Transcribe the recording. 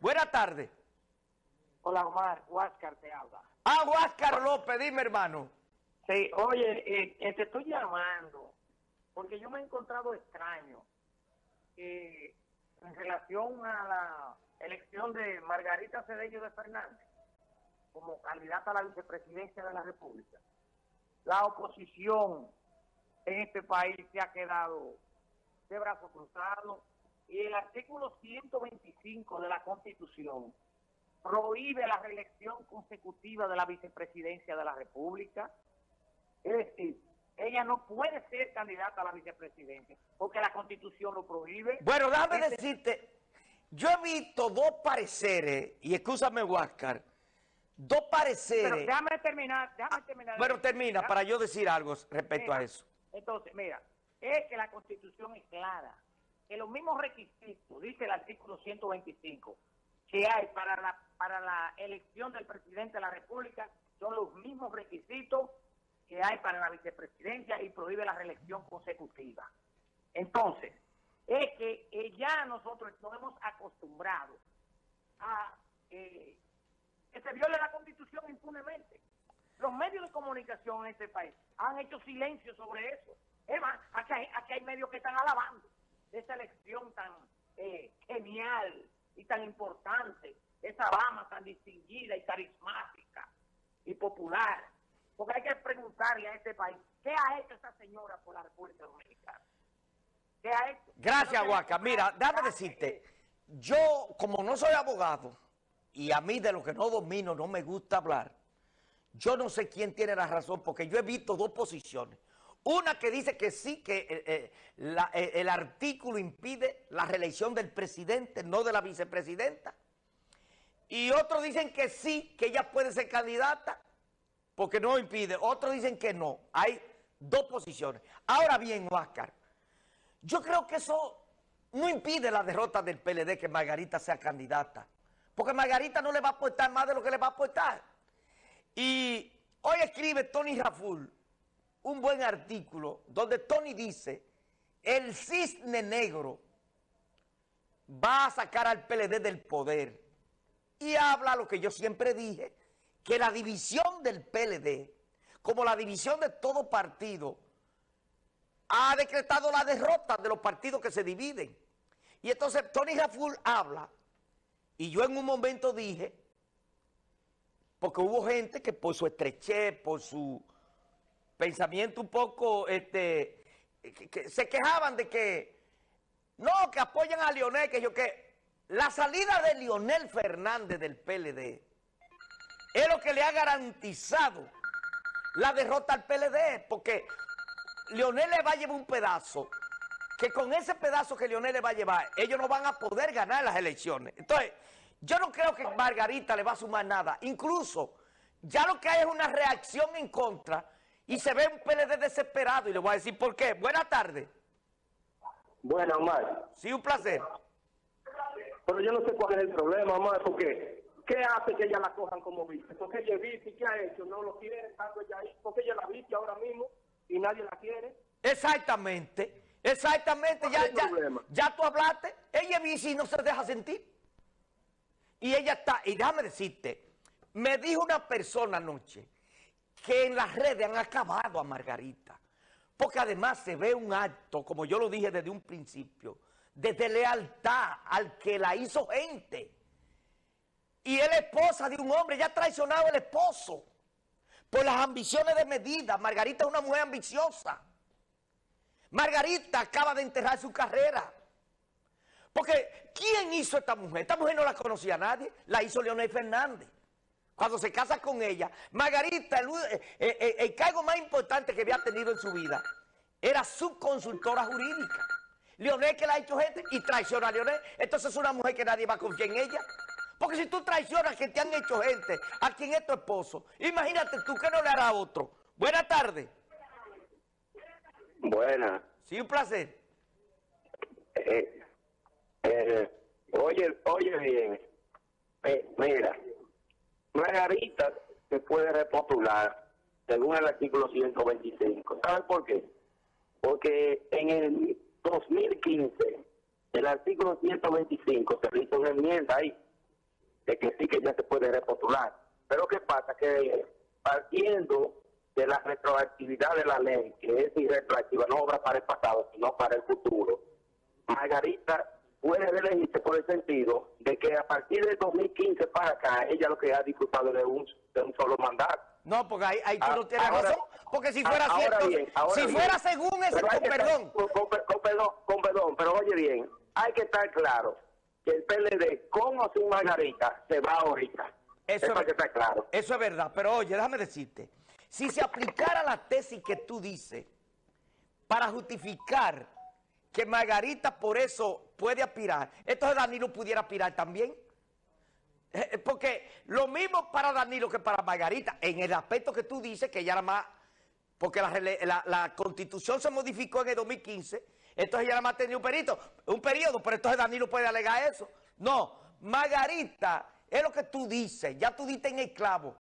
Buenas tardes. Hola Omar, Huáscar te habla. Ah, Huáscar López, dime hermano. Sí, oye, eh, eh, te estoy llamando porque yo me he encontrado extraño eh, en relación a la elección de Margarita Cedeño de Fernández como candidata a la vicepresidencia de la República. La oposición en este país se ha quedado de brazos cruzados y el artículo 125 de la Constitución prohíbe la reelección consecutiva de la vicepresidencia de la República. Es decir, ella no puede ser candidata a la vicepresidencia porque la Constitución lo prohíbe. Bueno, déjame decirte, yo he visto dos pareceres, y escúchame, Huáscar, dos pareceres... Pero déjame terminar, déjame terminar. Bueno, termina para yo decir algo respecto a eso. Entonces, mira, es que la Constitución es clara, que los mismos requisitos, dice el artículo 125, que hay para la, para la elección del presidente de la República, son los mismos requisitos que hay para la vicepresidencia y prohíbe la reelección consecutiva. Entonces, es que eh, ya nosotros nos hemos acostumbrado a eh, que se viole la Constitución impunemente. Los medios de comunicación en este país han hecho silencio sobre eso. Es más, aquí hay, aquí hay medios que están alabando esa elección tan eh, genial y tan importante, esa dama tan distinguida y carismática y popular. Porque hay que preguntarle a este país, ¿qué ha hecho esa señora por la República Dominicana? ¿Qué ha hecho? Gracias, Huaca. Mira, déjame decirte, yo como no soy abogado, y a mí de lo que no domino no me gusta hablar, yo no sé quién tiene la razón, porque yo he visto dos posiciones. Una que dice que sí, que eh, eh, eh, el artículo impide la reelección del presidente, no de la vicepresidenta. Y otros dicen que sí, que ella puede ser candidata, porque no impide. Otros dicen que no. Hay dos posiciones. Ahora bien, Oscar, yo creo que eso no impide la derrota del PLD que Margarita sea candidata. Porque Margarita no le va a aportar más de lo que le va a aportar. Y hoy escribe Tony Raful un buen artículo donde Tony dice, el cisne negro va a sacar al PLD del poder. Y habla lo que yo siempre dije, que la división del PLD, como la división de todo partido, ha decretado la derrota de los partidos que se dividen. Y entonces Tony Raful habla, y yo en un momento dije, porque hubo gente que por su estrechez, por su pensamiento un poco, este, que, se quejaban de que, no, que apoyan a Lionel, que yo que, la salida de Lionel Fernández del PLD es lo que le ha garantizado la derrota al PLD, porque Lionel le va a llevar un pedazo, que con ese pedazo que Lionel le va a llevar, ellos no van a poder ganar las elecciones. Entonces, yo no creo que Margarita le va a sumar nada. Incluso, ya lo que hay es una reacción en contra y se ve un PLD desesperado y le voy a decir por qué. Buenas tardes. Buenas, Omar. Sí, un placer. Pero yo no sé cuál es el problema, Omar, porque ¿qué hace que ella la cojan como vice? Porque ella es vice, ¿qué ha hecho? No lo quiere, tanto ella ahí, porque ella la vice ahora mismo y nadie la quiere. Exactamente, exactamente, ya, ya, ya tú hablaste, ella es vice y no se deja sentir. Y ella está, y déjame decirte, me dijo una persona anoche, que en las redes han acabado a Margarita. Porque además se ve un acto, como yo lo dije desde un principio, de lealtad al que la hizo gente. Y es la esposa de un hombre, ya ha traicionado al esposo por las ambiciones de medida. Margarita es una mujer ambiciosa. Margarita acaba de enterrar su carrera. Porque, ¿quién hizo esta mujer? Esta mujer no la conocía nadie, la hizo Leonel Fernández cuando se casa con ella, Margarita, eh, eh, eh, el, cargo más importante que había tenido en su vida, era su consultora jurídica. Leonel que la ha hecho gente y traiciona a Leonel. Entonces es una mujer que nadie va a confiar en ella. Porque si tú traicionas que te han hecho gente, a quien es tu esposo, imagínate tú que no le hará a otro. Buenas tardes. Buenas. Sí, un placer. oye, oye bien. mira, Margarita se puede repostular según el artículo 125. ¿Saben por qué? Porque en el 2015, el artículo 125 se hizo una enmienda ahí de que sí que ya se puede repostular. Pero ¿qué pasa? Que partiendo de la retroactividad de la ley, que es irretroactiva, no obra para el pasado, sino para el futuro, Margarita puede reelegirse por el sentido de que a partir del 2015 para acá, ella lo que ha disfrutado de un, de un solo mandato. No, porque ahí, ahí tú Ah, no tienes ahora- razón. Porque si fuera ahora cierto, bien, ahora si bien. fuera según hay con estar- perdón, Con, perdón, con perdón, pero oye bien, hay que estar claro que el PLD, con o sin Margarita, se va ahorita. Eso Eso es que estar claro. Eso es verdad, pero oye, déjame decirte, si se aplicara la tesis que tú dices para justificar que Margarita por eso puede aspirar, entonces Danilo pudiera aspirar también. Eh, eh, Porque lo mismo para Danilo que para Margarita, en el aspecto que tú dices, que ya era más, porque la, constitución se modificó en el 2015, entonces ya nada más tenía un periodo, un periodo, pero entonces Danilo puede alegar eso. No, Margarita, es lo que tú dices, ya tú diste en el clavo.